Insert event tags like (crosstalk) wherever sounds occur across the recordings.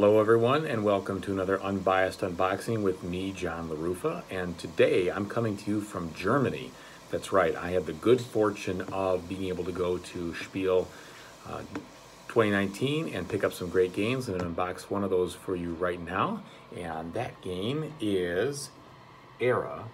Hello, everyone, and welcome to another Unbiased Unboxing with me, John LaRuffa. And today I'm coming to you from Germany. That's right, I had the good fortune of being able to go to Spiel uh, 2019 and pick up some great games and unbox one of those for you right now. And that game is Era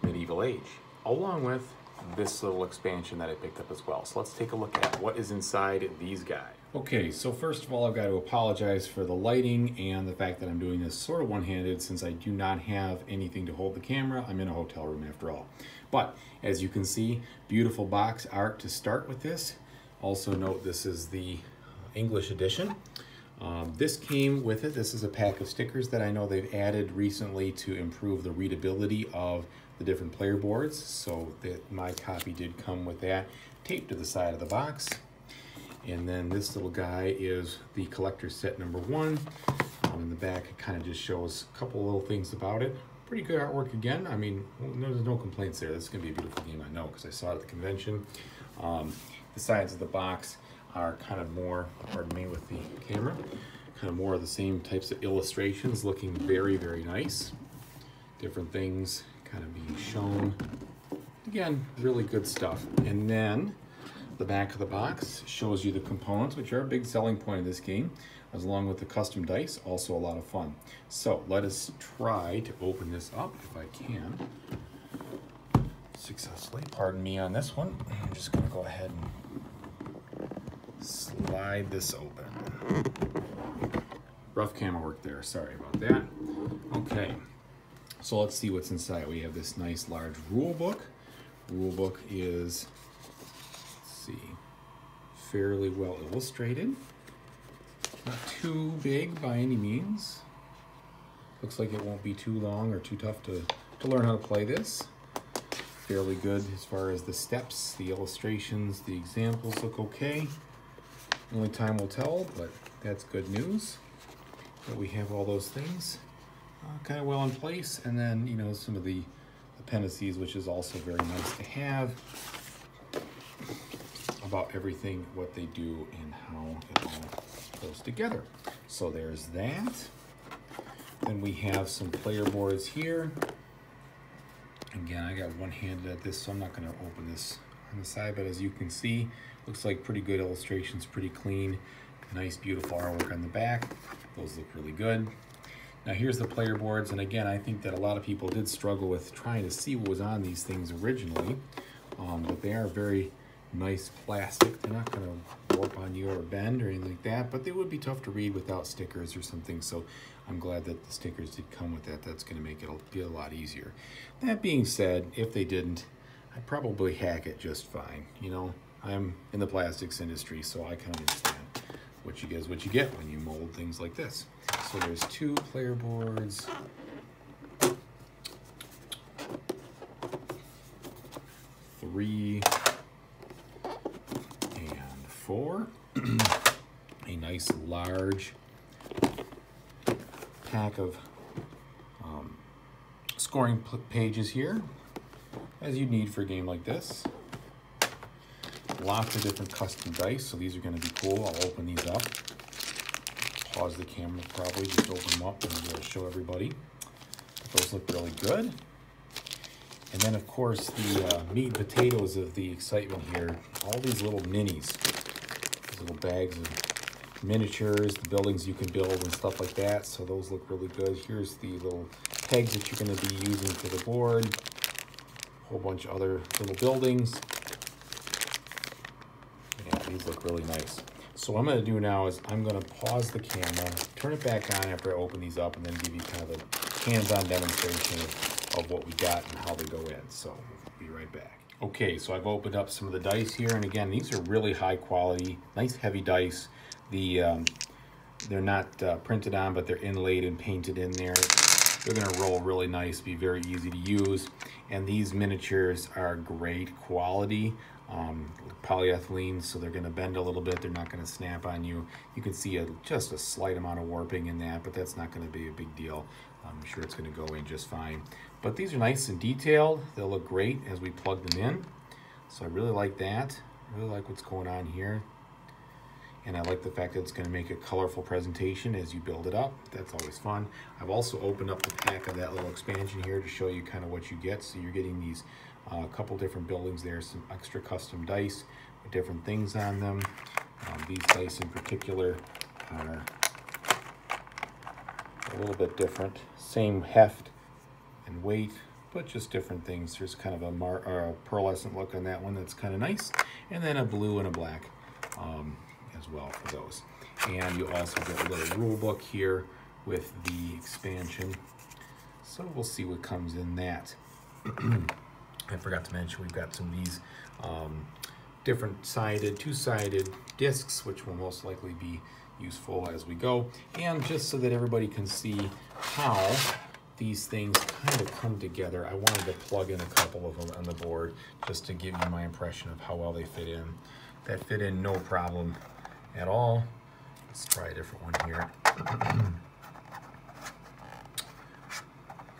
Medieval Age, along with this little expansion that I picked up as well. So let's take a look at what is inside these guys. Okay, so first of all, I've got to apologize for the lighting and the fact that I'm doing this sort of one-handed since I do not have anything to hold the camera. I'm in a hotel room after all. But as you can see, beautiful box art to start with this. Also note this is the English edition. Um, this came with it. This is a pack of stickers that I know they've added recently to improve the readability of the different player boards. So that my copy did come with that taped to the side of the box. And then this little guy is the collector set number one. Um, in the back, it kind of just shows a couple little things about it. Pretty good artwork again. I mean, there's no complaints there. This is going to be a beautiful game, I know, because I saw it at the convention. Um, the sides of the box are kind of more, pardon me with the camera, kind of more of the same types of illustrations, looking very, very nice. Different things kind of being shown. Again, really good stuff. And then the back of the box shows you the components, which are a big selling point of this game, as along with the custom dice, also a lot of fun. So let us try to open this up if I can successfully. Pardon me on this one. I'm just gonna go ahead and slide this open. Rough camera work there, sorry about that. Okay, so let's see what's inside. We have this nice large rule book. Rule book is see, fairly well illustrated. Not too big by any means. Looks like it won't be too long or too tough to, to learn how to play this. Fairly good as far as the steps, the illustrations, the examples look okay. Only time will tell, but that's good news that we have all those things uh, kind of well in place. And then, you know, some of the appendices, which is also very nice to have about everything, what they do, and how it all goes together. So there's that. Then we have some player boards here. Again, I got one-handed at this, so I'm not going to open this on the side, but as you can see, looks like pretty good illustrations, pretty clean. Nice, beautiful artwork on the back. Those look really good. Now here's the player boards, and again, I think that a lot of people did struggle with trying to see what was on these things originally, um, but they are very nice plastic. They're not going to warp on you or bend or anything like that, but they would be tough to read without stickers or something. So I'm glad that the stickers did come with that. That's going to make it be a lot easier. That being said, if they didn't, I'd probably hack it just fine. You know, I'm in the plastics industry, so I kind of understand what you is what you get when you mold things like this. So there's two player boards. Three four. (clears throat) a nice large pack of um, scoring pages here, as you need for a game like this. Lots of different custom dice, so these are going to be cool. I'll open these up. Pause the camera probably, just open them up and show everybody. Those look really good. And then, of course, the uh, meat and potatoes of the excitement here, all these little minis little bags of miniatures, the buildings you can build and stuff like that. So those look really good. Here's the little pegs that you're going to be using for the board. A whole bunch of other little buildings. Yeah, these look really nice. So what I'm going to do now is I'm going to pause the camera, turn it back on after I open these up, and then give you kind of a hands-on demonstration of, of what we got and how they go in. So we'll be right back. Okay, so I've opened up some of the dice here, and again, these are really high quality, nice heavy dice. The um, They're not uh, printed on, but they're inlaid and painted in there. They're gonna roll really nice, be very easy to use. And these miniatures are great quality, um, polyethylene, so they're gonna bend a little bit. They're not gonna snap on you. You can see a, just a slight amount of warping in that, but that's not gonna be a big deal. I'm sure it's gonna go in just fine. But these are nice and detailed. They'll look great as we plug them in. So I really like that. I really like what's going on here. and I like the fact that it's going to make a colorful presentation as you build it up. That's always fun. I've also opened up the pack of that little expansion here to show you kind of what you get. So you're getting these a uh, couple different buildings there, some extra custom dice with different things on them. Um, these dice in particular are a little bit different. Same heft and weight, but just different things. There's kind of a, a pearlescent look on that one that's kind of nice. And then a blue and a black um, as well for those. And you also get a little rule book here with the expansion. So we'll see what comes in that. (clears throat) I forgot to mention we've got some of these um, different sided, two-sided discs, which will most likely be useful as we go. And just so that everybody can see how these things kind of come together, I wanted to plug in a couple of them on the board just to give you my impression of how well they fit in. That fit in no problem at all. Let's try a different one here.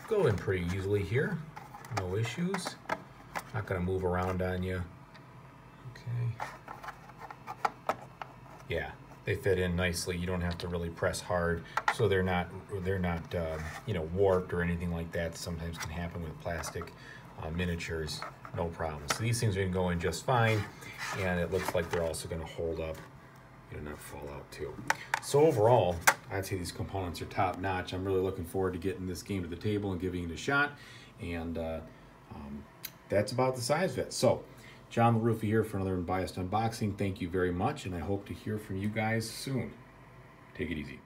Go in pretty easily here, no issues. Not gonna move around on you. Okay. Yeah, they fit in nicely. You don't have to really press hard, so they're not they're not uh, you know warped or anything like that. Sometimes can happen with plastic uh, miniatures. No problem. So these things are gonna go in just fine, and it looks like they're also gonna hold up and not fall out too. So overall, I'd say these components are top notch. I'm really looking forward to getting this game to the table and giving it a shot. And uh, um, that's about the size of it. So, John LaRuffa here for another Unbiased Unboxing. Thank you very much, and I hope to hear from you guys soon. Take it easy.